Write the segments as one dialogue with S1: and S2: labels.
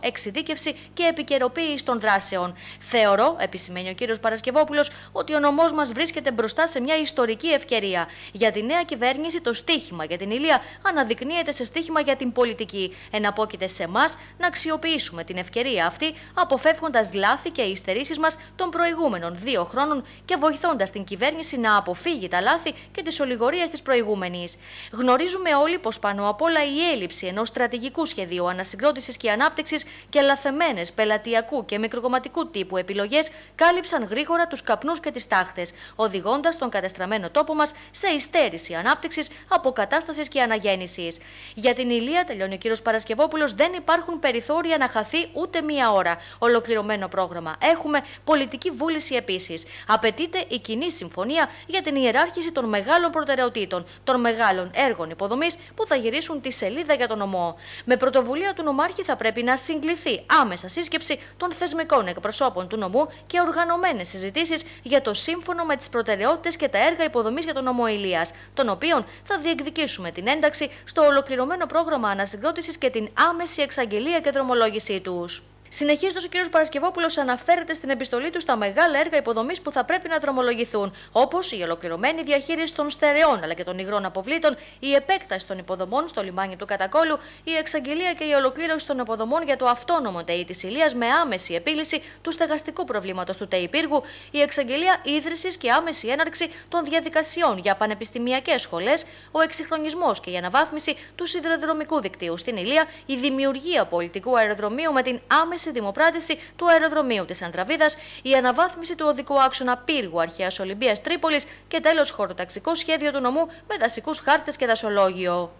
S1: εξειδίκευση και επικαιροποίηση των δράσεων. Θεωρώ, επισημαίνει ο κύριος Παρασκευόπουλος, ότι ο νομός μας βρίσκεται μπροστά σε μια ιστορική ευκαιρία. Για τη νέα κυβέρνηση, το στίχημα για την Ηλία αναδεικνύεται σε στίχημα για την πολιτική. Εναπόκειται σε εμάς να αξιοποιήσουμε την ευκαιρία αυτή, αποφεύγοντας λάθη και υστερήσεις μας των προηγούμενων δύο χρόνων και βοηθώντας την κυβέρνηση να αποφύγει τα λάθη και τις ολιγορίες της προηγούμενης. Γνωρίζουμε όλοι πως πάνω απ' όλα η έλλειψη ενός στρατηγικού σχεδίου ανασυγκρότησης και ανάπτυξης και λαθεμένες πελατειακού και μικροκομματικού τύπου επιλογές κάλυψαν γρήγορα τους καπνούς και τις τάχτες, οδηγώντας τον κατεστραμμένο τόπο μας σε υστέρηση ανάπτυξης, αποκατάστασης και αναγέννησης. Για την Ηλία, τελειώνει ο κύριος Παρασκευόπουλος, δεν υπάρχουν περιθώρια να χαθεί ούτε μία ώρα. Ολοκληρωμένο πρόγραμμα. Έχουμε πολιτική βούληση επίσης. Απαιτείται η κοινή συμφωνία για την ιεράρχηση των μεγάλων προτεραιοτήτων, των μεγάλων έργων υποδομής που θα γυρίσουν τη σελίδα για τον νομό. Με πρωτοβουλία του νομάρχη θα πρέπει να συγκληθεί άμεσα σύσκεψη των θεσμικών εκπροσώπων του νομού και οργανωμένες συζητήσεις για το σύμφωνο με τις προτεραιότητες και τα έργα υποδομής για τον νομό Ηλίας, των οποίων θα διεκδικήσουμε την ένταξη στο ολοκληρωμένο πρόγραμμα ανασυγκρότησης και την άμεση εξαγγελία και δρομολόγησή τους. Συνεχίζοντας, ο κ. Παρασκευόπουλος αναφέρεται στην επιστολή του στα μεγάλα έργα υποδομής που θα πρέπει να δρομολογηθούν, όπως η ολοκληρωμένη διαχείριση των στερεών αλλά και των υγρών αποβλήτων, η επέκταση των υποδομών στο λιμάνι του Κατακόλου, η εξαγγελία και η ολοκλήρωση των υποδομών για το αυτόνομο ΤΕΙ της Ηλίας με άμεση επίλυση του στεγαστικού προβλήματος του ΤΕΙ Πύργου, η εξαγγελία ίδρυσης και άμεση έναρξη των διαδικασιών για πανεπιστημιακές σχολές, ο εξυγχρονισμός και η αναβάθμιση του σιδηροδρομικού δικτύου στην Ηλία, η δημιουργία πολιτικού αεροδρομίου με την άμεση άμεση δημοπράτηση του αεροδρομίου της Αντραβίδας, η αναβάθμιση του οδικού άξονα πύργου αρχαίας Ολυμπίας Τρίπολης και τέλος χωροταξικό σχέδιο του νομού με δασικούς χάρτες και δασολόγιο.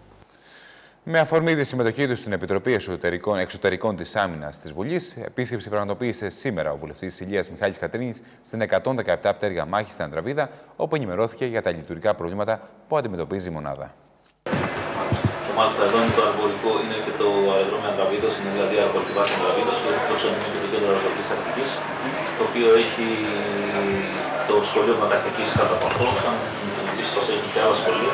S2: Με αφορμή τη συμμετοχή τους στην Επιτροπή Εσωτερικών, Εξωτερικών της Άμυνας της Βουλής, επίσκεψη πραγματοποίησε σήμερα ο βουλευτής Ηλίας Μιχάλης Κατρίνης στην 117 πτέρυγα μάχη στην Αντραβίδα, όπου ενημερώθηκε για τα λειτουργικά προβλήματα που αντιμετωπίζει η μονάδα.
S3: Μάλιστα εδώ είναι το αεροπορικό, είναι και το αεροδρόμιο Αντραβίδος, είναι δηλαδή αεροπορική βάση Αντραβίδος και αυτό είναι και το κέντρο αεροπορικής τακτικής, το οποίο έχει το σχολείο μετακτικής κάτω από αυτό, σαν επίσης έχει και άλλα σχολεία,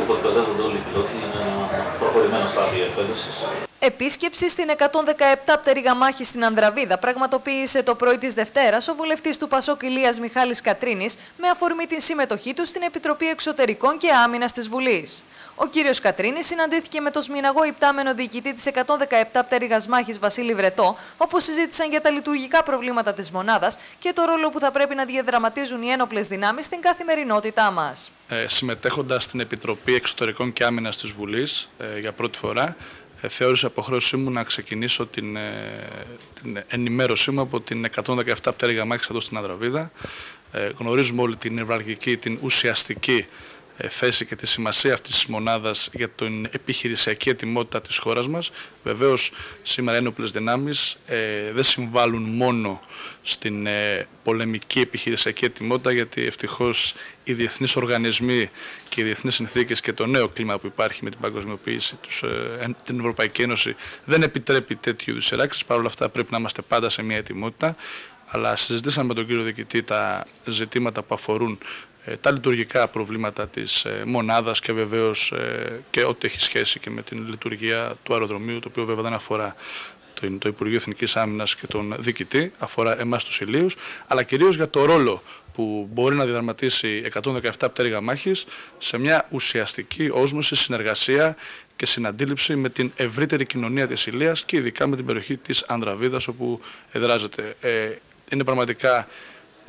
S3: όπου εκπαιδεύονται όλοι οι πιλότοι, είναι ένα προχωρημένο στάδιο εκπαίδευσης.
S4: Επίσκεψη στην 117 πτέρυγα μάχη στην Ανδραβίδα πραγματοποίησε το πρωί της Δευτέρας ο βουλευτής του Πασόκ Ηλίας Μιχάλης Κατρίνης με αφορμή την συμμετοχή του στην Επιτροπή Εξωτερικών και Άμυνας της Βουλής. Ο κύριος Κατρίνης συναντήθηκε με το σμιναγό υπτάμενο διοικητή της 117 πτέρυγας μάχης Βασίλη Βρετό, όπου συζήτησαν για τα λειτουργικά προβλήματα της μονάδας και το ρόλο που θα πρέπει να διαδραματίζουν οι ένοπλες δυνάμεις στην καθημερινότητά μας.
S5: Ε, Συμμετέχοντας στην Επιτροπή Εξωτερικών και Άμυνας της Βουλής ε, για πρώτη φορά, ε, θεώρησα αποχρέωσή μου να ξεκινήσω την, ε, την ενημέρωσή μου από την 117 πτέρυγα μάχης εδώ στην Αδραβίδα. Ε, γνωρίζουμε όλη την νευραλγική, την ουσιαστική ε, θέση και τη σημασία αυτής της μονάδας για την επιχειρησιακή ετοιμότητα της χώρας μας. Βεβαίως σήμερα ένοπλες δυνάμεις ε, δεν συμβάλλουν μόνο στην ε, πολεμική επιχειρησιακή ετοιμότητα γιατί ευτυχώς οι διεθνείς οργανισμοί και οι διεθνείς συνθήκες και το νέο κλίμα που υπάρχει με την παγκοσμιοποίηση τους, ε, την Ευρωπαϊκή Ένωση δεν επιτρέπει τέτοιου είδους σειράξεις. Παρ' όλα αυτά πρέπει να είμαστε πάντα σε μια ετοιμότητα αλλά συζητήσαμε με τον κύριο Διοικητή τα ζητήματα που αφορούν ε, τα λειτουργικά προβλήματα της ε, μονάδας και βεβαίως ε, και ό,τι έχει σχέση και με την λειτουργία του αεροδρομίου, το οποίο βέβαια δεν αφορά το Υπουργείο Εθνικής Άμυνας και τον διοικητή, αφορά εμάς τους ηλίους, αλλά κυρίως για το ρόλο που μπορεί να διαδραματίσει 117 πτέρυγα μάχης σε μια ουσιαστική όσμωση, συνεργασία και συναντήληψη με την ευρύτερη κοινωνία της Ηλίας και ειδικά με την περιοχή της Ανδραβίδας όπου εδράζεται. είναι πραγματικά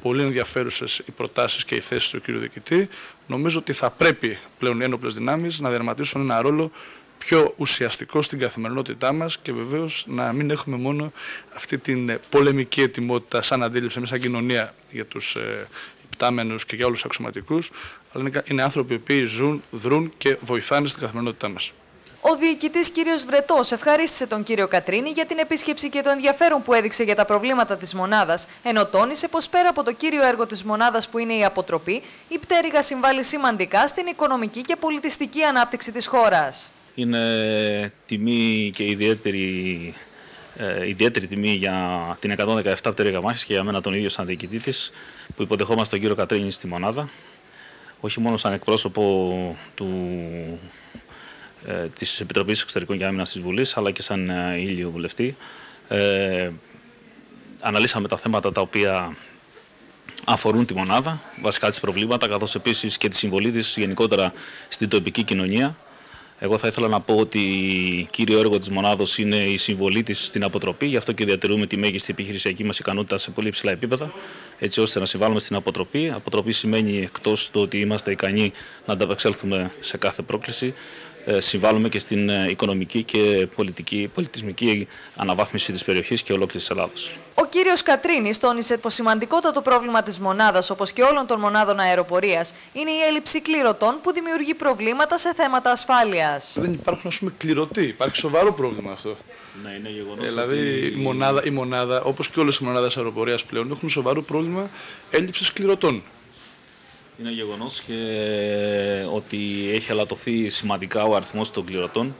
S5: πολύ ενδιαφέρουσες οι προτάσεις και οι θέσεις του κ. Διοικητή. Νομίζω ότι θα πρέπει πλέον οι ένοπλες δυνάμεις να διαρματίσουν ένα ρόλο πιο ουσιαστικό στην καθημερινότητά μας και βεβαίως να μην έχουμε μόνο αυτή την πολεμική ετοιμότητα σαν αντίληψη μέσα κοινωνία για τους ε, υπτάμενους και για όλους τους αξιωματικούς, αλλά είναι άνθρωποι που ζουν, δρούν και βοηθάνε στην καθημερινότητά μας.
S4: Ο διοικητής κ. Βρετός ευχαρίστησε τον κύριο Κατρίνη για την επίσκεψη και το ενδιαφέρον που έδειξε για τα προβλήματα της μονάδας, ενώ τόνισε πως πέρα από το κύριο έργο της μονάδας που είναι η αποτροπή, η πτέρυγα συμβάλλει σημαντικά στην οικονομική και πολιτιστική ανάπτυξη της χώρας.
S6: Είναι τιμή και ιδιαίτερη, ε, ιδιαίτερη τιμή για την 117 πτέρυγα μάχης και για μένα τον ίδιο σαν διοικητή της, που υποδεχόμαστε τον κύριο Κατρίνη στη μονάδα. Όχι μόνο σαν εκπρόσωπο του ε, της Επιτροπής Εξωτερικών και Άμυνας της Βουλής, αλλά και σαν ε, ήλιο βουλευτή. Ε, αναλύσαμε τα θέματα τα οποία αφορούν τη μονάδα, βασικά τις προβλήματα, καθώς επίσης και τη συμβολή της γενικότερα στην τοπική κοινωνία. Εγώ θα ήθελα να πω ότι κύριο έργο της μονάδος είναι η συμβολή της στην αποτροπή, γι' αυτό και διατηρούμε τη μέγιστη επιχειρησιακή μας ικανότητα σε πολύ ψηλά επίπεδα, έτσι ώστε να συμβάλλουμε στην αποτροπή. Αποτροπή σημαίνει εκτός του ότι είμαστε ικανοί να ανταπεξέλθουμε σε κάθε πρόκληση, ε, συμβάλλουμε και στην ε, οικονομική και πολιτική, πολιτισμική αναβάθμιση της περιοχής και ολόκληρης της Ελλάδος.
S4: Ο κύριος Κατρίνης τόνισε πως σημαντικότατο πρόβλημα της μονάδας, όπως και όλων των μονάδων αεροπορίας, είναι η έλλειψη κληρωτών που δημιουργεί προβλήματα σε θέματα ασφάλειας.
S5: Δεν υπάρχουν, ας πούμε, κληρωτοί. Υπάρχει σοβαρό πρόβλημα αυτό.
S6: Ναι, είναι γεγονός
S5: Δηλαδή,
S6: ότι...
S5: η μονάδα, η μονάδα όπως και όλες οι μονάδες αεροπορίας πλέον, έχουν σοβαρό πρόβλημα έλλειψης κληρωτών.
S6: Είναι γεγονός και ότι έχει αλατωθεί σημαντικά ο αριθμός των κληρωτών.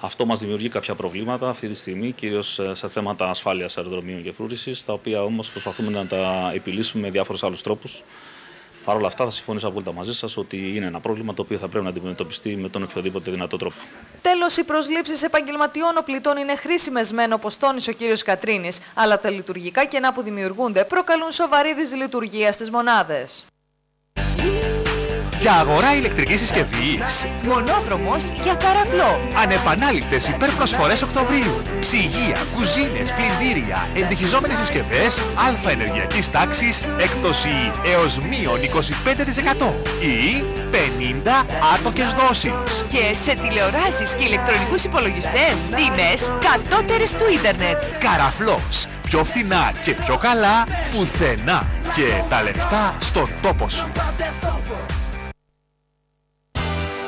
S6: Αυτό μας δημιουργεί κάποια προβλήματα αυτή τη στιγμή, κυρίως σε θέματα ασφάλειας αεροδρομίων και φρούρησης, τα οποία όμως προσπαθούμε να τα επιλύσουμε με διάφορους άλλους τρόπους. Παρ' όλα αυτά, θα συμφωνήσω απόλυτα μαζί σας ότι είναι ένα πρόβλημα το οποίο θα πρέπει να αντιμετωπιστεί με τον οποιοδήποτε δυνατό τρόπο.
S4: Τέλος, οι προσλήψεις επαγγελματιών οπλιτών είναι χρήσιμες μεν, όπως τόνισε ο κ. Κατρίνης, αλλά τα λειτουργικά κενά που δημιουργούνται προκαλούν σοβαρή δυσλειτουργία στις μονάδες.
S7: Για αγορά ηλεκτρικής συσκευής.
S4: Μονόδρομος για καραφλό.
S7: Ανεπανάληπτες υπερπροσφορές Οκτωβρίου. Ψυγεία, κουζίνες, πλυντήρια, εντυχιζόμενες συσκευές αλφα ενεργειακής τάξης, έκπτωση έως μείον 25% ή 50 άτοκες δόσεις.
S4: Και σε τηλεοράσεις και ηλεκτρονικούς υπολογιστές, τιμές κατώτερες του ίντερνετ.
S7: Καραφλός. Πιο φθηνά και πιο καλά πουθενά. Και τα λεφτά στον τόπο σου.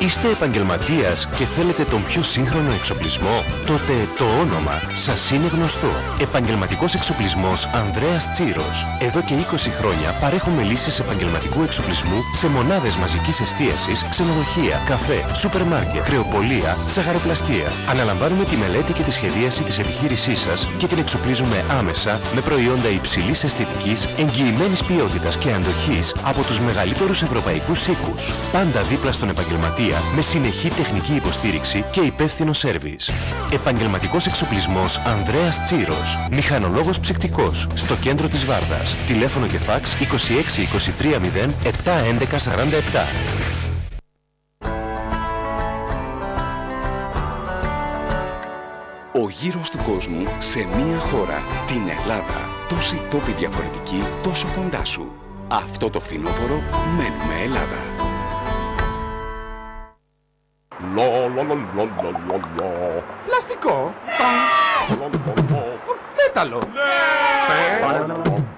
S8: Είστε επαγγελματίας και θέλετε τον πιο σύγχρονο εξοπλισμό; Τότε το όνομα σας είναι γνωστό. Επαγγελματικός εξοπλισμός Ανδρέας Τσίρος. Εδώ και 20 χρόνια παρέχουμε λύσεις επαγγελματικού εξοπλισμού σε μονάδες μαζικής εστίασης, ξενοδοχεία, καφέ, σούπερ μάρκετ, κρεοπολία, σαγαροπλαστεία. Αναλαμβάνουμε τη μελέτη και τη σχεδίαση της επιχείρησής σας και την εξοπλίζουμε άμεσα με προϊόντα υψηλής αισθητικής, εγγυημένης ποιότητας και αντοχής από τους μεγαλύτερους ευρωπαϊκούς οίκους. Πάντα δίπλα στον επαγγελματία με συνεχή τεχνική υποστήριξη και υπεύθυνο σέρβις. Επαγγελματικός εξοπλισμός Ανδρέας Τσίρος. Μηχανολόγος ψυκτικός. Στο κέντρο της Βάρδας. Τηλέφωνο και φάξ 26 23 0 7 11 47.
S9: Ο γύρος του κόσμου σε μία χώρα, την Ελλάδα. Τόσοι τόποι διαφορετικοί, τόσο κοντά σου. Αυτό το φθινόπωρο μένουμε Ελλάδα.
S10: Πλαστικό. Μέταλλο.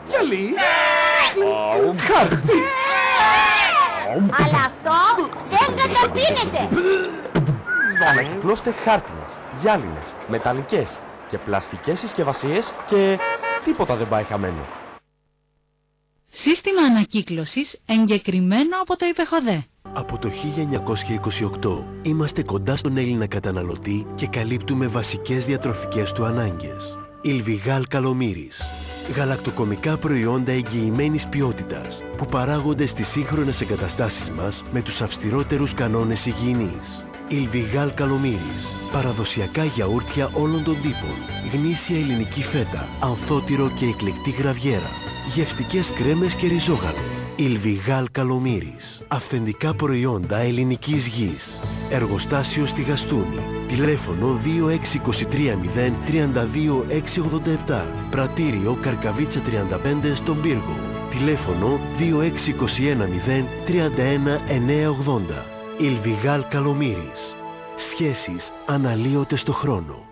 S10: Γυαλί. Χάρτη.
S11: Αλλά αυτό δεν καταπίνεται.
S10: Ανακυκλώστε χάρτινες, γυάλινες, μεταλλικές και πλαστικές συσκευασίες και τίποτα δεν πάει χαμένο.
S12: Σύστημα ανακύκλωσης εγκεκριμένο από το ΙΠΕΧΟΔΕ.
S8: Από το 1928 είμαστε κοντά στον Έλληνα καταναλωτή και καλύπτουμε βασικές διατροφικές του ανάγκες. Ιλβιγάλ Καλομύρης. Γαλακτοκομικά προϊόντα εγγυημένης ποιότητας που παράγονται στις σύγχρονες εγκαταστάσεις μας με τους αυστηρότερους κανόνες υγιεινής. Ιλβιγάλ Καλομύρης. Παραδοσιακά γιαούρτια όλων των τύπων. Γνήσια ελληνική φέτα, ανθότυρο και εκλεκτή γραβιέρα. Γευστικές κρέμες και ριζόγαλο. Ιλβιγάλ Καλομύρης. Αυθεντικά προϊόντα ελληνικής γης. Εργοστάσιο στη Γαστούνη. Τηλέφωνο 26230 32687. Πρατήριο Καρκαβίτσα 35 στον Πύργο. Τηλέφωνο 26210 31980. Ιλβιγάλ Καλομύρης. Σχέσεις αναλύονται στο χρόνο.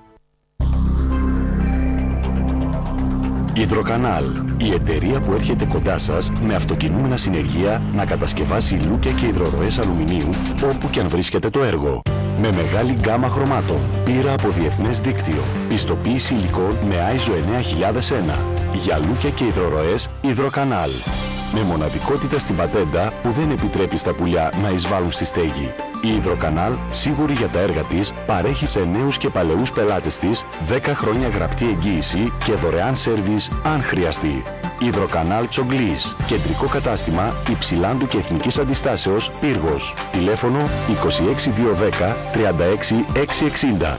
S13: Υδροκανάλ, η εταιρεία που έρχεται κοντά σας με αυτοκινούμενα συνεργεία να κατασκευάσει λούκια και υδροροές αλουμινίου όπου και αν βρίσκεται το έργο. Με μεγάλη γκάμα χρωμάτων, πήρα από διεθνές δίκτυο, πιστοποίηση υλικών με ISO 9001, για λούκια και υδροροές Υδροκανάλ. Με μοναδικότητα στην πατέντα που δεν επιτρέπει στα πουλιά να εισβάλλουν στη στέγη. Η Υδροκανάλ, σίγουρη για τα έργα της, παρέχει σε νέους και παλαιούς πελάτες της 10 χρόνια γραπτή εγγύηση και δωρεάν σέρβις αν χρειαστεί. Υδροκανάλ Τσογκλής. Κεντρικό κατάστημα Υψηλάντου και Εθνικής Αντιστάσεως Πύργος. Τηλέφωνο 26210 36660.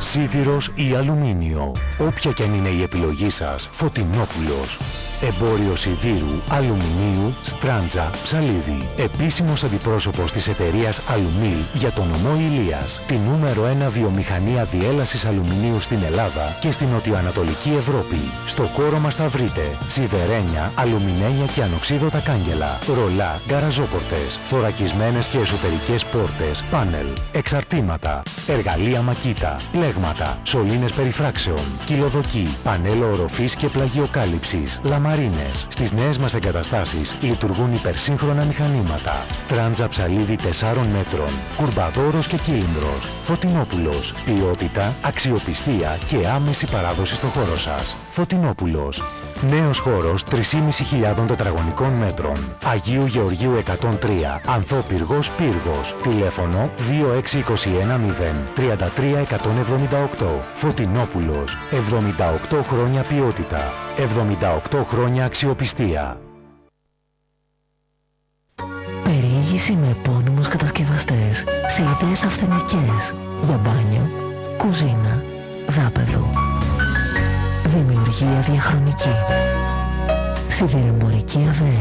S14: Σίδηρος ή αλουμίνιο. Όποια και αν είναι η επιλογή σας, Φωτεινόπουλος. Εμπόριο σιδήρου, αλουμινίου, στράντζα, ψαλίδι. Επίσημος αντιπρόσωπος της εταιρείας Αλουμίλ για τον ομό Ηλίας. Τη νούμερο 1 βιομηχανία διέλασης αλουμινίου στην Ελλάδα και στην νοτιοανατολική Ευρώπη. Στο χώρο μας θα βρείτε. Σιδερένια, αλουμινένια και ανοξίδωτα κάγκελα, ρολά, γκαραζόπορτες, θωρακισμένες και εσωτερικές πόρτες, πάνελ, εξαρτήματα, εργαλεία μακίτα, πλέγματα, σωλήνες περιφράξεων, κυλοδοκή, πανέλο οροφής και πλαγιοκάλυψης, λαμαρίνες. Στις νέες μας εγκαταστάσεις λειτουργούν υπερσύγχρονα μηχανήματα, στράντζα ψαλίδι 4 μέτρων, κουρμπαδόρος και κύλινδρος, Φωτεινόπουλος, ποιότητα, αξιοπιστία και άμεση παράδοση στο χώρο σας. Φωτεινόπουλος. Νέος χώρος 3.500 τετραγωνικών μέτρων. Αγίου Γεωργίου 103. Ανθόπυργος Πύργος. Τηλέφωνο 2621 0 33 178. Φωτεινόπουλος. 78 χρόνια ποιότητα. 78 χρόνια αξιοπιστία.
S15: Περιήγηση με επώνυμους κατασκευαστές σε ιδέες αυθεντικές για μπάνιο, κουζίνα, δάπεδο. Δημιουργία διαχρονική. Σιδηρεμπορική ΑΒΕ.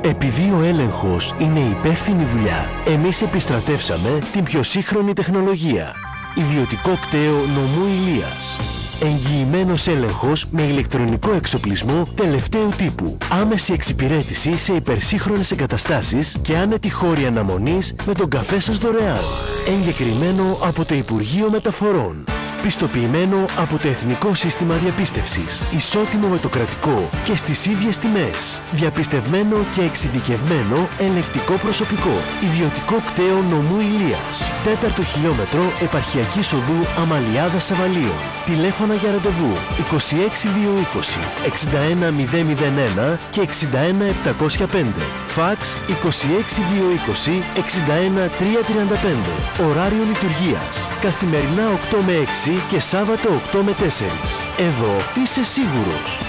S8: Επειδή ο έλεγχος είναι υπεύθυνη δουλειά, εμείς επιστρατεύσαμε την πιο σύγχρονη τεχνολογία. Ιδιωτικό κταίο νομού Ηλίας. Εγγυημένος έλεγχος με ηλεκτρονικό εξοπλισμό τελευταίου τύπου. Άμεση εξυπηρέτηση σε υπερσύγχρονες εγκαταστάσεις και άνετη χώρη αναμονής με τον καφέ σας δωρεάν. Εγκεκριμένο από το Υπουργείο Μεταφορών. Πιστοποιημένο από το Εθνικό Σύστημα Διαπίστευσης. Ισότιμο με το κρατικό και στις ίδιες τιμές. Διαπιστευμένο και εξειδικευμένο ελεκτικό προσωπικό. Ιδιωτικό κταίο νομού Ηλίας. Τέταρτο χιλιόμετρο επαρχιακής οδού Αμαλιάδας Σαβαλίων. Τηλέφωνα για ραντεβού 26220 61001 και 61705. Φαξ 26220 61335. Ωράριο λειτουργίας. Καθημερινά 8 με 6 και Σάββατο 8 με 4. Εδώ είσαι σίγουρος.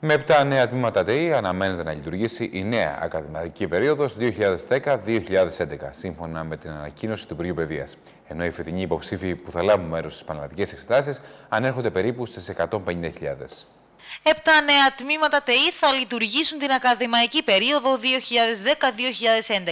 S2: Με 7 νέα τμήματα ΤΕΗ αναμένεται να λειτουργήσει η νέα ακαδημαϊκή περίοδος 2010-2011, σύμφωνα με την ανακοίνωση του Υπουργείου Παιδείας. Ενώ οι φετινοί υποψήφοι που θα λάβουν μέρος στις πανελλαδικές εξετάσεις ανέρχονται περίπου στις 150.000.
S16: Επτά νέα τμήματα ΤΕΗ θα λειτουργήσουν την ακαδημαϊκή περίοδο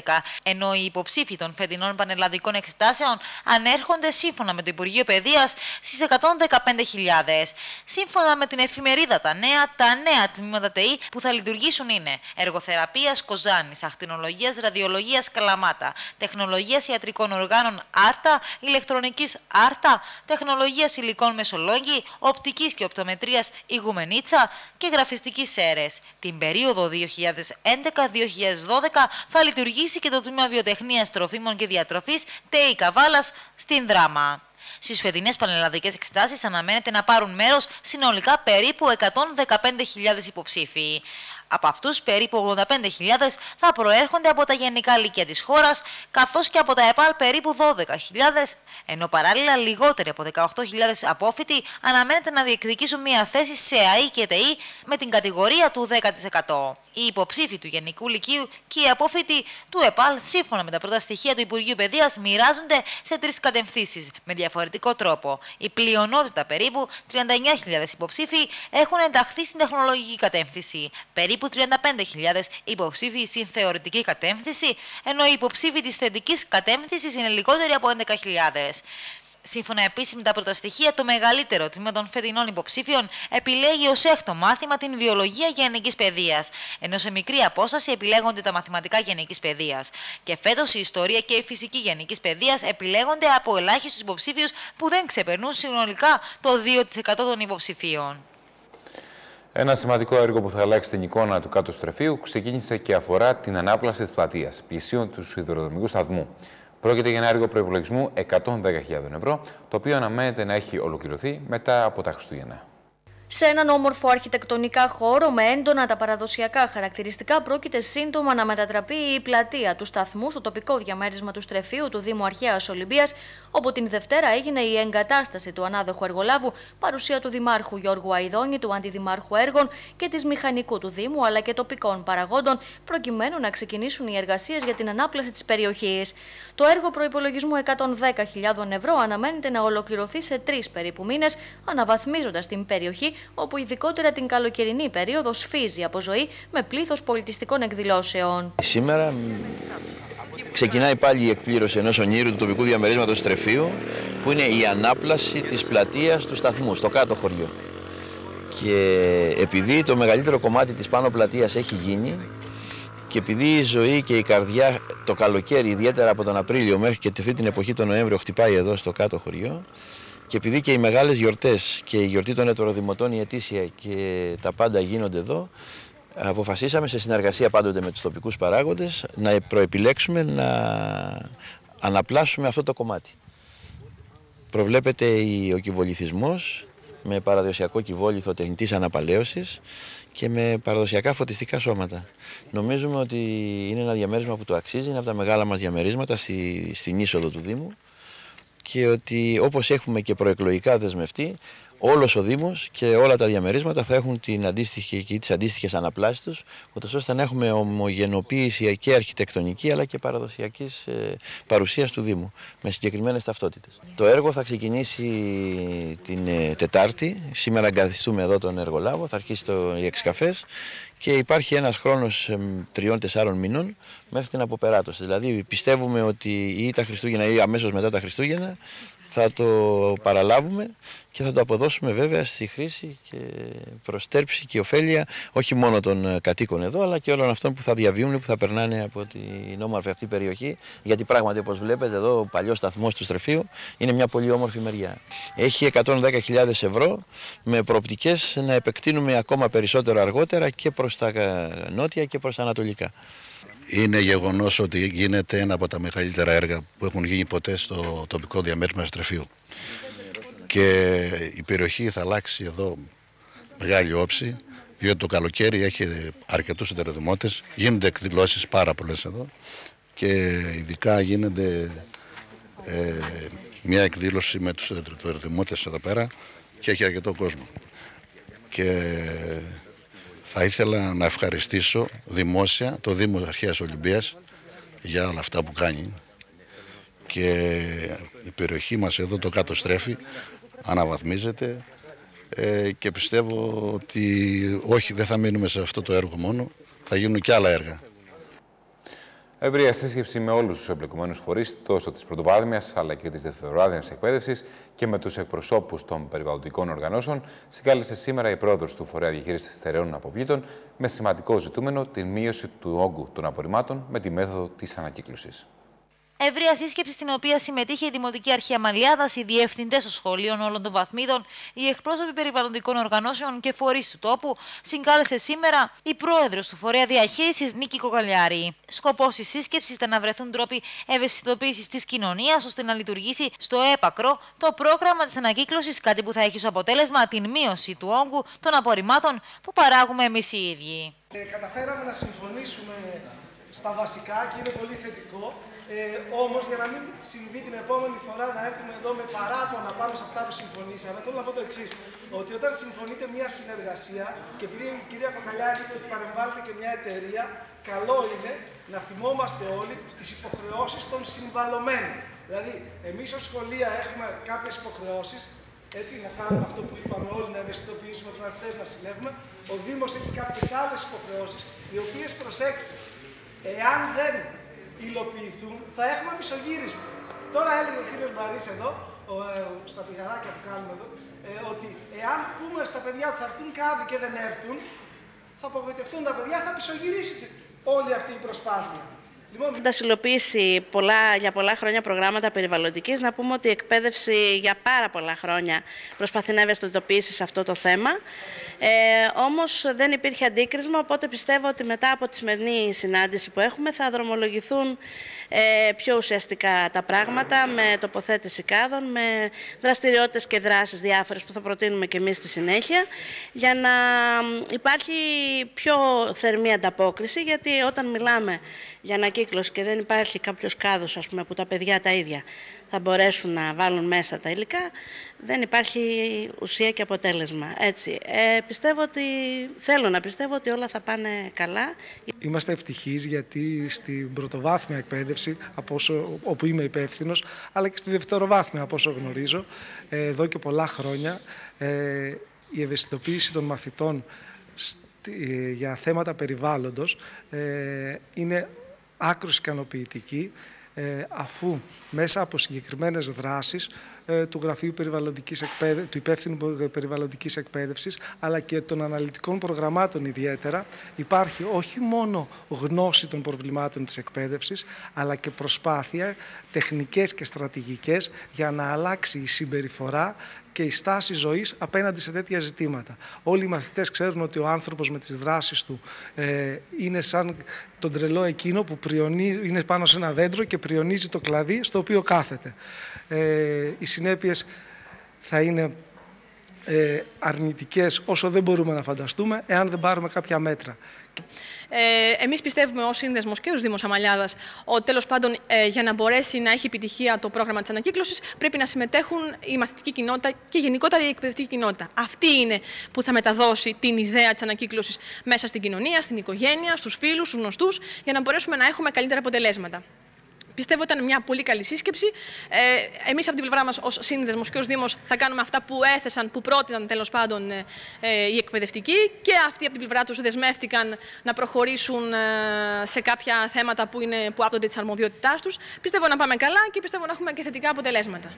S16: 2010-2011, ενώ οι υποψήφοι των φετινών πανελλαδικών εξετάσεων ανέρχονται σύμφωνα με το Υπουργείο Παιδείας στις 115.000. Σύμφωνα με την εφημερίδα Τα Νέα, τα νέα τμήματα ΤΕΗ που θα λειτουργήσουν είναι εργοθεραπείας Κοζάνης, ακτινολογίας ραδιολογίας Καλαμάτα, τεχνολογίας ιατρικών οργάνων Άρτα, ηλεκτρονικής Άρτα, τεχνολογίας υλικών Μεσολόγγι, οπτικής και οπτομετρίας Ιγουμενίτσα, και γραφιστική ΣΕΡΕΣ. Την περίοδο 2011-2012 θα λειτουργήσει και το τμήμα βιοτεχνίας τροφίμων και διατροφής ΤΕΙ Καβάλας στην Δράμα. Στις φετινές πανελλαδικές εξετάσεις αναμένεται να πάρουν μέρος συνολικά περίπου 115.000 υποψήφοι. Από αυτούς, περίπου 85.000 θα προέρχονται από τα γενικά λύκεια της χώρας, καθώς και από τα ΕΠΑΛ περίπου 12.000, ενώ παράλληλα λιγότεροι από 18.000 απόφοιτοι αναμένεται να διεκδικήσουν μια θέση σε ΑΕ και ΤΕΗ με την κατηγορία του 10%. Οι υποψήφοι του Γενικού Λυκείου και οι απόφοιτοι του ΕΠΑΛ, σύμφωνα με τα πρώτα στοιχεία του Υπουργείου Παιδείας, μοιράζονται σε τρεις κατευθύνσεις με διαφορετικό τρόπο. Η πλειονότητα, περίπου 39.000 υποψήφοι, έχουν ενταχθεί στην τεχνολογική κατεύθυνση. Περίπου 35.000 υποψήφοι στην θεωρητική κατεύθυνση, ενώ οι υποψήφοι της θετικής κατεύθυνση είναι λιγότεροι από 11.000. Σύμφωνα επίσης με τα πρώτα στοιχεία, το μεγαλύτερο τμήμα των φετινών υποψήφιων επιλέγει ως έκτο μάθημα την βιολογία γενικής παιδείας, ενώ σε μικρή απόσταση επιλέγονται τα μαθηματικά γενικής παιδείας. Και φέτος η ιστορία και η φυσική γενικής παιδείας επιλέγονται από ελάχιστους υποψήφιους που δεν ξεπερνούν συνολικά το 2% των υποψηφίων.
S2: Ένα σημαντικό έργο που θα αλλάξει την εικόνα του κάτω στρεφείου ξεκίνησε και αφορά την ανάπλαση της πλατείας, πλησίων τους σιδηροδρομικούς σταθμού. Πρόκειται για ένα έργο προπολογισμού 110.000 ευρώ, το οποίο αναμένεται να έχει ολοκληρωθεί μετά από τα Χριστούγεννα.
S1: Σε έναν όμορφο αρχιτεκτονικά χώρο με έντονα τα παραδοσιακά χαρακτηριστικά πρόκειται σύντομα να μετατραπεί η πλατεία του σταθμού στο τοπικό διαμέρισμα του Στρεφείου του Δήμου Αρχαίας Ολυμπίας, όπου την Δευτέρα έγινε η εγκατάσταση του ανάδοχου εργολάβου, παρουσία του Δημάρχου Γιώργου Αϊδόνη, του Αντιδημάρχου Έργων και της Μηχανικού του Δήμου, αλλά και τοπικών παραγόντων, προκειμένου να ξεκινήσουν οι εργασίες για την ανάπλαση της περιοχής. Το έργο προϋπολογισμού 110.000 ευρώ αναμένεται να ολοκληρωθεί σε τρεις περίπου μήνες, αναβαθμίζοντας την περιοχή όπου ειδικότερα την καλοκαιρινή περίοδος σφίζει από ζωή με πλήθος πολιτιστικών εκδηλώσεων.
S17: Σήμερα ξεκινάει πάλι η εκπλήρωση ενός ονείρου του τοπικού διαμερίσματος Στρεφείου που είναι η ανάπλαση της πλατείας του σταθμού στο κάτω χωριό. Και επειδή το μεγαλύτερο κομμάτι της πάνω πλατείας έχει γίνει και επειδή η ζωή και η καρδιά το καλοκαίρι, ιδιαίτερα από τον Απρίλιο μέχρι και αυτή την εποχή τον Νοέμβριο, χτυπάει εδώ στο κάτω χωριό, και επειδή και οι μεγάλες γιορτές και η γιορτή των ετεροδημοτών, η ετήσια και τα πάντα γίνονται εδώ, αποφασίσαμε σε συνεργασία πάντοτε με τους τοπικούς παράγοντες να προεπιλέξουμε να αναπλάσουμε αυτό το κομμάτι. Προβλέπεται ο κυβοληθισμός με παραδοσιακό κυβόληθο τεχνητής αναπαλαίωσης και με παραδοσιακά φωτιστικά σώματα. Νομίζουμε ότι είναι ένα διαμέρισμα που το αξίζει, είναι από τα μεγάλα μας διαμερίσματα στη, στην είσοδο του Δήμου και ότι όπως έχουμε και προεκλογικά δεσμευτεί, όλος ο Δήμος και όλα τα διαμερίσματα θα έχουν την αντίστοιχη και τις αντίστοιχες αναπλάσεις τους, ούτως ώστε να έχουμε ομογενοποίηση και αρχιτεκτονική αλλά και παραδοσιακής ε, παρουσίας του Δήμου, με συγκεκριμένες ταυτότητες. Το έργο θα ξεκινήσει την ε, Τετάρτη, σήμερα εγκαθιστούμε εδώ τον εργολάβο, θα αρχίσει το, οι εξκαφές και υπάρχει ένας χρόνος τριών-τεσσάρων μηνών μέχρι την αποπεράτωση. Δηλαδή πιστεύουμε ότι ή τα Χριστούγεννα ή αμέσως μετά τα Χριστούγεννα θα το παραλάβουμε και θα το αποδώσουμε βέβαια στη χρήση και προστέρψη και ωφέλεια όχι μόνο των ε, κατοίκων εδώ αλλά και όλων αυτών που θα διαβίουν που θα περνάνε από την όμορφη αυτή περιοχή γιατί πράγματι όπως βλέπετε εδώ ο παλιός σταθμός του Στρεφείου είναι μια πολύ όμορφη μεριά. Έχει 110.000 ευρώ με προοπτικές να επεκτείνουμε ακόμα περισσότερο αργότερα και προς τα νότια και προς τα ανατολικά.
S18: Είναι γεγονός ότι γίνεται ένα από τα μεγαλύτερα έργα που έχουν γίνει ποτέ στο τοπικό διαμέρισμα Στρεφείου. Και η περιοχή θα αλλάξει εδώ μεγάλη όψη, διότι το καλοκαίρι έχει αρκετούς εντεροδημότες, γίνονται εκδηλώσεις πάρα πολλές εδώ και ειδικά γίνεται ε, μια εκδήλωση με τους εντεροδημότες εδώ πέρα και έχει αρκετό κόσμο. Και θα ήθελα να ευχαριστήσω δημόσια το Δήμος Αρχαίας Ολυμπίας για όλα αυτά που κάνει και η περιοχή μας εδώ το κάτω στρέφει, αναβαθμίζεται ε, και πιστεύω ότι όχι δεν θα μείνουμε σε αυτό το έργο μόνο, θα γίνουν και άλλα έργα.
S2: Ευρεία σύσκεψη με όλους τους εμπλεκομένους φορείς, τόσο της πρωτοβάθμιας αλλά και της δευτεροβάθμιας εκπαίδευσης και με τους εκπροσώπους των περιβαλλοντικών οργανώσεων, συγκάλεσε σήμερα η πρόεδρος του Φορέα Διαχείρισης Στερεών Αποβλήτων με σημαντικό ζητούμενο την μείωση του όγκου των απορριμμάτων με τη μέθοδο της ανακύκλωσης.
S16: Ευρεία σύσκεψη στην οποία συμμετείχε η Δημοτική Αρχή Αμαλιάδας, οι διευθυντές των σχολείων όλων των βαθμίδων, οι εκπρόσωποι περιβαλλοντικών οργανώσεων και φορείς του τόπου, συγκάλεσε σήμερα η πρόεδρος του Φορέα Διαχείρισης Νίκη Κοκαλιάρη. Σκοπός της σύσκεψης ήταν να βρεθούν τρόποι ευαισθητοποίησης της κοινωνίας ώστε να λειτουργήσει στο έπακρο το πρόγραμμα της ανακύκλωσης, κάτι που θα έχει ως αποτέλεσμα την μείωση του όγκου των απορριμμάτων που παράγουμε εμείς οι ίδιοι.
S19: Ε, καταφέραμε να συμφωνήσουμε στα βασικά και είναι πολύ θετικό. Ε, Όμως, για να μην συμβεί την επόμενη φορά να έρθουμε εδώ με παράπονα πάνω σε αυτά που συμφωνήσαμε, θέλω να πω το εξής: Ότι όταν συμφωνείτε μια συνεργασία, και επειδή η κυρία Κοκαλιά είπε ότι παρεμβάλλεται και μια εταιρεία, καλό είναι να θυμόμαστε όλοι τις υποχρεώσεις των συμβαλωμένων. Δηλαδή, εμείς ως σχολεία έχουμε κάποιες υποχρεώσεις, έτσι, να κάνουμε αυτό που είπαμε όλοι, να ευαισθητοποιήσουμε τους μαθητές, να συλλέγουμε. Ο Δήμος έχει κάποιες άλλες υποχρεώσεις, οι οποίες προσέξτε, εάν δεν υλοποιηθούν, θα έχουμε πισωγύρισμα. Τώρα έλεγε ο κύριος Μπαρίς εδώ, ο, ε, στα πηγαδάκια που κάνουμε εδώ, ε, ότι εάν πούμε στα παιδιά ότι θα έρθουν κάδι και δεν έρθουν, θα απογοητευτούν τα παιδιά, θα πισωγυρίσει όλη αυτή η προσπάθεια.
S20: Λοιπόν, Έχοντας υλοποιήσει πολλά, για πολλά χρόνια προγράμματα περιβαλλοντικής, να πούμε ότι η εκπαίδευση για πάρα πολλά χρόνια προσπαθεί να ευαισθητοποιήσει σε αυτό το θέμα. Ε, όμως δεν υπήρχε αντίκρισμα, οπότε πιστεύω ότι μετά από τη σημερινή συνάντηση που έχουμε θα δρομολογηθούν ε, πιο ουσιαστικά τα πράγματα με τοποθέτηση κάδων, με δραστηριότητες και δράσεις διάφορες που θα προτείνουμε και εμείς στη συνέχεια για να υπάρχει πιο θερμή ανταπόκριση γιατί όταν μιλάμε για ανακύκλωση και δεν υπάρχει κάποιος κάδος ας πούμε, που τα παιδιά τα ίδια θα μπορέσουν να βάλουν μέσα τα υλικά, δεν υπάρχει ουσία και αποτέλεσμα. Έτσι, ε, πιστεύω ότι, θέλω να πιστεύω ότι όλα θα πάνε καλά.
S19: Είμαστε ευτυχείς γιατί στην πρωτοβάθμια εκπαίδευση, από όσο, όπου είμαι υπεύθυνος, αλλά και στη δευτεροβάθμια, από όσο γνωρίζω, ε, εδώ και πολλά χρόνια, ε, η ευαισθητοποίηση των μαθητών ε, για θέματα περιβάλλοντος είναι άκρως ικανοποιητική αφού μέσα από συγκεκριμένες δράσεις ε, του Γραφείου Περιβαλλοντικής Εκπαίδευσης, του Υπεύθυνου Περιβαλλοντικής Εκπαίδευσης, αλλά και των αναλυτικών προγραμμάτων ιδιαίτερα, υπάρχει όχι μόνο γνώση των προβλημάτων της εκπαίδευσης, αλλά και προσπάθεια τεχνικές και στρατηγικές για να αλλάξει η συμπεριφορά και η στάση ζωής απέναντι σε τέτοια ζητήματα. Όλοι οι μαθητές ξέρουν ότι ο άνθρωπος με τις δράσεις του ε, είναι σαν τον τρελό εκείνο που πριονίζει, είναι πάνω σε ένα δέντρο και πριονίζει το κλαδί στο οποίο κάθεται. Ε, οι συνέπειες θα είναι ε, αρνητικές όσο δεν μπορούμε να φανταστούμε εάν δεν πάρουμε κάποια μέτρα.
S21: Ε, Εμείς πιστεύουμε ως σύνδεσμος και ως Δήμος Αμαλιάδας ότι τέλος πάντων ε, για να μπορέσει να έχει επιτυχία το πρόγραμμα της ανακύκλωσης πρέπει να συμμετέχουν η μαθητική κοινότητα και γενικότερα η εκπαιδευτική κοινότητα. Αυτή είναι που θα μεταδώσει την ιδέα της ανακύκλωσης μέσα στην κοινωνία, στην οικογένεια, στους φίλους, στους γνωστούς, για να μπορέσουμε να έχουμε καλύτερα αποτελέσματα. Πιστεύω ότι ήταν μια πολύ καλή σύσκεψη. Ε, Εμείς από την πλευρά μας, ως σύνδεσμος και ως Δήμος, θα κάνουμε αυτά που έθεσαν, που πρότειναν τέλος πάντων ε, ε, οι εκπαιδευτικοί και αυτοί από την πλευρά τους δεσμεύτηκαν να προχωρήσουν ε, σε κάποια θέματα που, είναι, που άπτονται της αρμοδιότητάς τους. Πιστεύω να πάμε καλά και πιστεύω να έχουμε και θετικά αποτελέσματα.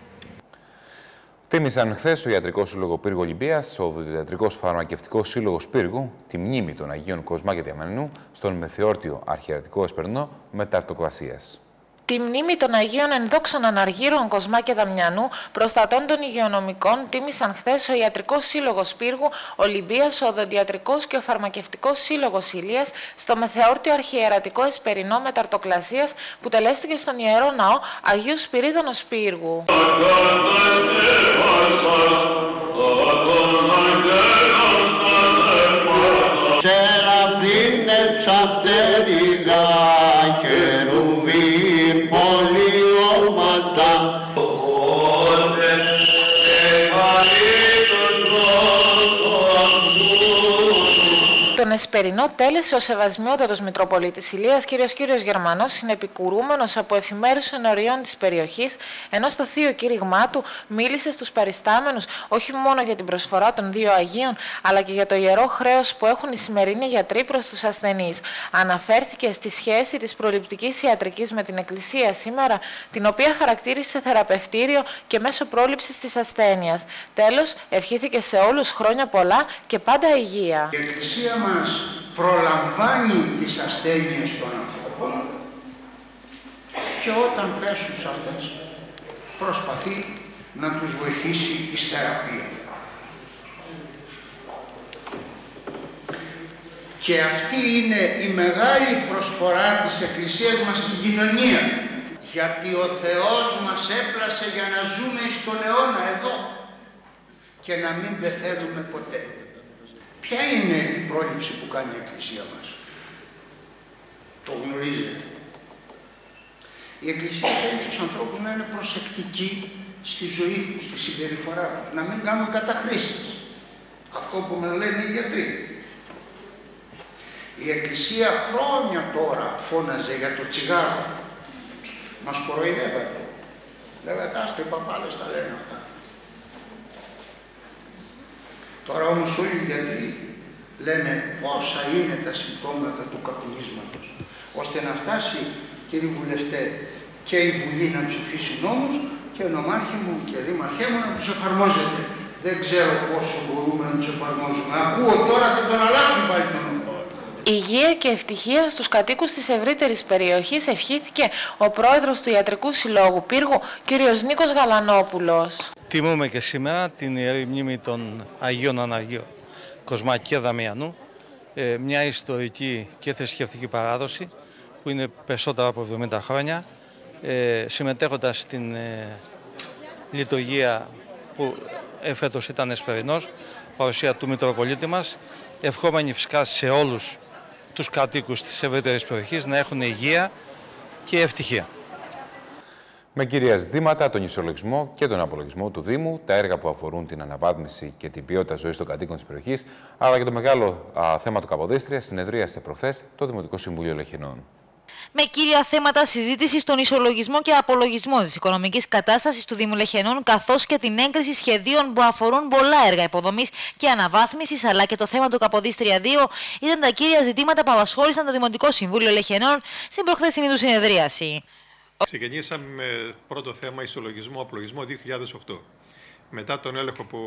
S2: Τίμησαν χθες ο Ιατρικός Σύλλογος Πύργου Ολυμπίας, ο Ιατρικός Φαρμακευτικός Σύλλογος Πύργου, τη μνήμη των Αγίων Κοσμά και Διαμενού στον Μεθεόρτιο Αρχιερατικό Εσπερνό μεταρτοκλασία.
S22: Τη μνήμη των Αγίων Ενδόξων Αναργύρων Κοσμά και Δαμιανού, προστατών των υγειονομικών, τίμησαν χθες ο Ιατρικός Σύλλογος Πύργου, Ολυμπίας, ο Οδοντιατρικός και ο Φαρμακευτικός Σύλλογος Ηλίας στο Μεθεόρτιο Αρχιερατικό Εσπερινό Μεταρτοκλασίας που τελέστηκε στον ιερό ναό Αγίου Σπυρίδωνος Πύργου. Τον Εσπερινό τέλεσε ο Σεβασμιότατος Μητροπολίτης Ηλίας κ. Κύριος Γερμανός, συνεπικουρούμενος από εφημέρους ενωριών της περιοχής, ενώ στο θείο κήρυγμά του μίλησε στους παριστάμενους όχι μόνο για την προσφορά των δύο Αγίων, αλλά και για το ιερό χρέος που έχουν οι σημερινοί γιατροί προς τους ασθενείς. Αναφέρθηκε στη σχέση της προληπτικής ιατρικής με την Εκκλησία σήμερα, την οποία χαρακτήρισε θεραπευτήριο και μέσω πρόληψης της ασθένειας. Τέλος, ευχήθηκε σε όλους χρόνια πολλά και πάντα υγεία.
S23: Η Εκκλησία μας προλαμβάνει τις ασθένειες των ανθρώπων και όταν πέσουν σε αυτές προσπαθεί να τους βοηθήσει η θεραπεία. Και αυτή είναι η μεγάλη προσφορά της Εκκλησίας μας στην κοινωνία. Γιατί ο Θεός μας έπλασε για να ζούμε στον αιώνα εδώ και να μην πεθαίνουμε ποτέ. Ποια είναι η πρόληψη που κάνει η Εκκλησία μας; Το γνωρίζετε. Η Εκκλησία θέλει τους ανθρώπους να είναι προσεκτικοί στη ζωή τους, στη συμπεριφορά τους, να μην κάνουν καταχρήσεις. Αυτό που με λένε οι γιατροί. Η Εκκλησία χρόνια τώρα φώναζε για το τσιγάρο. Μας κοροϊδεύατε. Λέγατε, άστε οι παπάδες τα λένε αυτά. Τώρα όμως όλοι οι γιατροί λένε πόσα είναι τα συμπτώματα του καπνίσματος, ώστε να φτάσει, κύριοι βουλευτέ, και η Βουλή να ψηφίσει νόμους και ο νομάρχη μου και δήμαρχέ μου να τους εφαρμόζεται. Δεν ξέρω πόσο μπορούμε να τους εφαρμόζουμε. Ακούω τώρα θα τον αλλάξουν πάλι τον νόμο.
S22: Υγεία και ευτυχία στους κατοίκους της ευρύτερης περιοχής ευχήθηκε ο πρόεδρος του Ιατρικού Συλλόγου Πύργου, κ. Νίκος Γαλανόπουλος.
S24: Τιμούμε και σήμερα την Ιερή Μνήμη των Αγίων Αναργίων
S25: Κοσμά και Δαμιανού, ε, μια ιστορική και θρησκευτική παράδοση που είναι περισσότερα από 70 χρόνια, ε, συμμετέχοντας στην ε, λειτουργία που εφέτος ήταν εσπερινός, παρουσία του Μητροπολίτη μας, ευχόμενοι φυσικά σε όλους τους κατοίκους της ευρύτερης περιοχής να έχουν υγεία και ευτυχία.
S2: Με κυρία ζητήματα, τον ισολογισμό και τον απολογισμό του Δήμου, τα έργα που αφορούν την αναβάθμιση και την ποιότητα ζωής των κατοίκων της περιοχής, αλλά και το μεγάλο α, θέμα του Καποδίστρια, συνεδρίασε προχθές το Δημοτικό Συμβούλιο Λεχινών.
S16: Με κύρια θέματα συζήτησης στον ισολογισμό και απολογισμό της οικονομικής κατάστασης του Δήμου Λεχενών, καθώς και την έγκριση σχεδίων που αφορούν πολλά έργα υποδομής και αναβάθμισης, αλλά και το θέμα του Καποδίστρια 2, ήταν τα κύρια ζητήματα που απασχόλησαν το Δημοτικό Συμβούλιο Λεχενών στην προχθεσινή του συνεδρίαση.
S26: Ξεκινήσαμε με πρώτο θέμα ισολογισμό απλογισμό 2008. Μετά τον έλεγχο που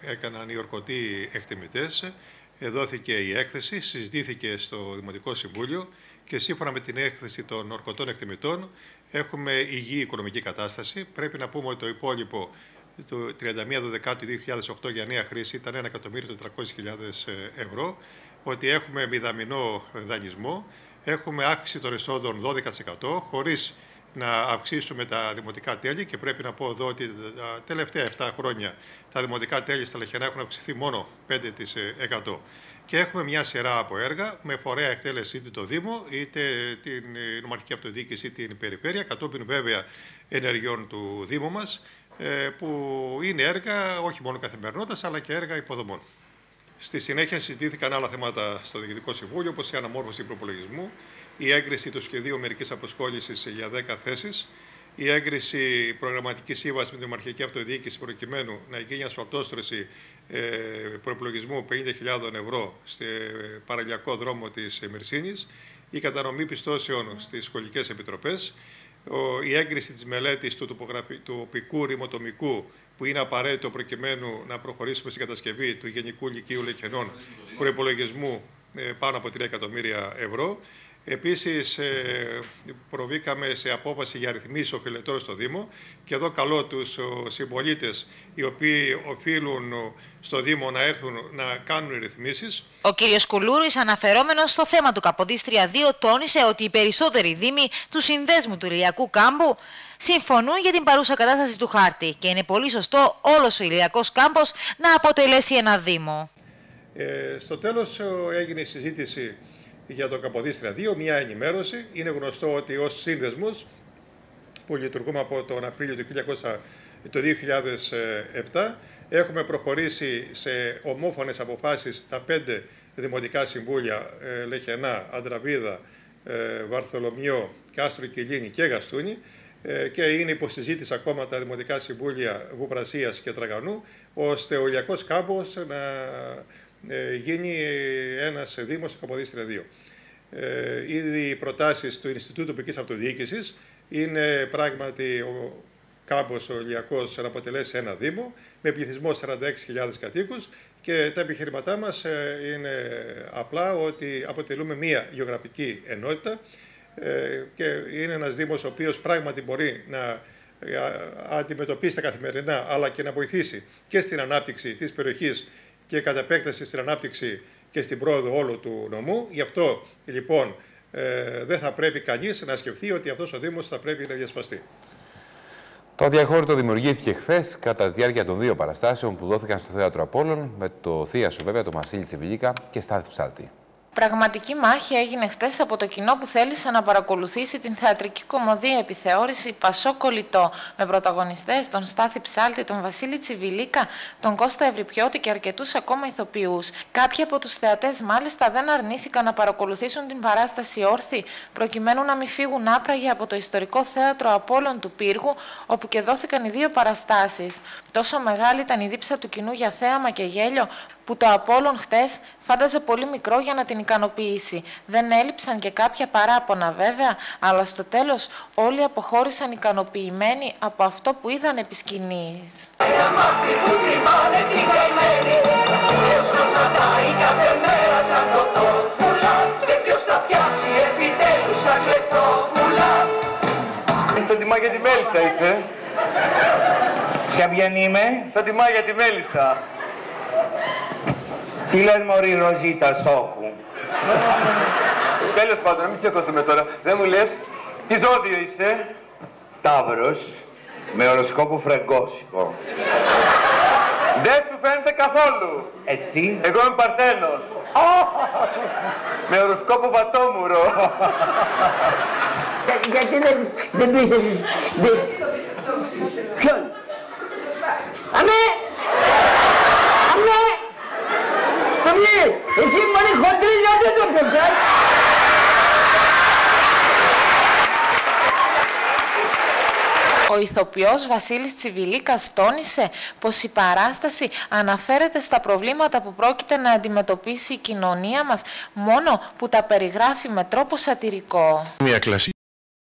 S26: έκαναν οι ορκωτοί εκτιμητές, δόθηκε η έκθεση, συζητήθηκε στο Δημοτικό Συμβούλιο και σύμφωνα με την έκθεση των ορκωτών εκτιμητών έχουμε υγιή οικονομική κατάσταση. Πρέπει να πούμε ότι το υπόλοιπο το 31 Δεκάτου 2008 για νέα χρήση ήταν 1.400.000 ευρώ, ότι έχουμε μηδαμινό δανεισμό, έχουμε αύξηση των εσόδων 12% χωρίς να αυξήσουμε τα δημοτικά τέλη και πρέπει να πω εδώ ότι τα τελευταία 7 χρόνια τα δημοτικά τέλη στα Λεχενά έχουν αυξηθεί μόνο 5%. Και έχουμε μια σειρά από έργα με φορέα εκτέλεση είτε το Δήμο, είτε την νομαρχική αυτοδιοίκηση, είτε την περιφέρεια, κατόπιν βέβαια ενεργειών του Δήμου μας, που είναι έργα όχι μόνο καθημερινότητας, αλλά και έργα υποδομών. Στη συνέχεια συζητήθηκαν άλλα θέματα στο Διοικητικό Συμβούλιο, όπως η αναμόρφωση προπολογισμού, η έγκριση του σχεδίου μερικής αποσχόλησης για 10 θέσεις, η έγκριση προγραμματικής σύμβασης με την Ομαρχική Αυτοδιοίκηση προκειμένου να γίνει ασφαλτόστρωση ε, προπολογισμού 50.000 ευρώ στο παραλιακό δρόμο της Μερσίνης, η κατανομή πιστώσεων στις σχολικές επιτροπές, η έγκριση της μελέτης του τοπικού ρημοτομικού που είναι απαραίτητο προκειμένου να προχωρήσουμε στην κατασκευή του Γενικού Λυκείου Λεκενών προπολογισμού ε, πάνω από 3 εκατομμύρια ευρώ Επίσης, ε, προβήκαμε σε απόφαση για ρυθμίσεις οφειλετών στο Δήμο και εδώ καλώ τους συμπολίτες οι οποίοι οφείλουν στο Δήμο να έρθουν να κάνουν ρυθμίσεις.
S16: Ο κ. Κουλούρης, αναφερόμενος στο θέμα του Καποδίστρια 2, τόνισε ότι οι περισσότεροι Δήμοι του συνδέσμου του Ηλιακού Κάμπου συμφωνούν για την παρούσα κατάσταση του χάρτη και είναι πολύ σωστό όλος ο Ηλιακός Κάμπος να αποτελέσει ένα Δήμο.
S26: Ε, στο τέλος έγινε η συζήτηση για το Καποδίστρια 2, μια ενημέρωση. Είναι γνωστό ότι ως σύνδεσμος που λειτουργούμε από τον Απρίλιο του 2007 έχουμε προχωρήσει σε ομόφωνες αποφάσεις στα πέντε δημοτικά συμβούλια ε, Λεχενά, Αντραβίδα, ε, Βαρθολομιό, Κάστρο Κιλίνη και Γαστούνη ε, και είναι υποσυζήτηση ακόμα τα δημοτικά συμβούλια Βουπρασίας και Τραγανού ώστε ο Ηλιακός Κάμπος να ε, γίνει ένας Δήμος Καποδίστρια 2. Ε, ήδη οι προτάσεις του Ινστιτούτου Τοπικής Αυτοδιοίκησης είναι πράγματι ο κάμπος ο Λιακός να αποτελέσει ένα Δήμο με πληθυσμό 46.000 κατοίκους και τα επιχειρηματά μας ε, είναι απλά ότι αποτελούμε μία γεωγραφική ενότητα και είναι ένας Δήμος ο οποίος πράγματι μπορεί να αντιμετωπίσει τα καθημερινά αλλά και να βοηθήσει και στην ανάπτυξη της περιοχής και κατά επέκταση στην ανάπτυξη και στην πρόοδο όλου του νομού. Γι' αυτό λοιπόν ε, δεν θα πρέπει κανείς να σκεφτεί ότι αυτός ο Δήμος θα πρέπει να διασπαστεί.
S2: Το αδιαχώρητο δημιουργήθηκε χθες κατά τη διάρκεια των δύο παραστάσεων που δόθηκαν στο Θέατρο Απόλλων με το θείασο βέβαια το Μασίλη Τσιβιλίκα και Στάθη Ψάλτη.
S22: Πραγματική μάχη έγινε χτες από το κοινό που θέλησε να παρακολουθήσει την θεατρική κομμωδία επιθεώρηση Πασό Κολλητό με πρωταγωνιστές τον Στάθη Ψάλτη, τον Βασίλη Τσιβιλίκα, τον Κώστα Ευρυπιώτη και αρκετούς ακόμα ηθοποιούς. Κάποιοι από τους θεατές μάλιστα δεν αρνήθηκαν να παρακολουθήσουν την παράσταση όρθη προκειμένου να μην φύγουν άπραγοι από το ιστορικό θέατρο Απόλων του Πύργου, όπου και δόθηκαν οι δύο παραστάσεις. Τόσο μεγάλη ήταν η δίψα του κοινού για θέαμα και γέλιο που το Απόλλων χτες φάνταζε πολύ μικρό για να την ικανοποιήσει. Δεν έλειψαν και κάποια παράπονα βέβαια, αλλά στο τέλος όλοι αποχώρησαν ικανοποιημένοι από αυτό που είδαν επί σκηνής.
S27: Στο τιμά για τη μέλισσα είσαι. Ποια βγαίνει είμαι. Στο τιμά για τη μέλισσα. Τι λες μωρή Ροζίτα Σόκου. Τέλος πάντων, να μην τσεκωθούμε τώρα. Δεν μου λες, τι ζώδιο είσαι; Ταύρος, με οροσκόπο φραγκόσικο. Δεν σου φαίνεται καθόλου. Εσύ; Εγώ είμαι Παρθένος. με οροσκόπο βατόμουρο.
S28: Γιατί δεν, δεν πίστεψες. Δεν... Ποιον; Το βγήκε. Εσύ μωρή χοντρή γιατί δεν το πιέψες.
S22: Ο ηθοποιός Βασίλης Τσιβιλίκας τόνισε πως η παράσταση αναφέρεται στα προβλήματα που πρόκειται να αντιμετωπίσει η κοινωνία μας μόνο που τα περιγράφει με τρόπο σατυρικό.
S29: Μια κλασική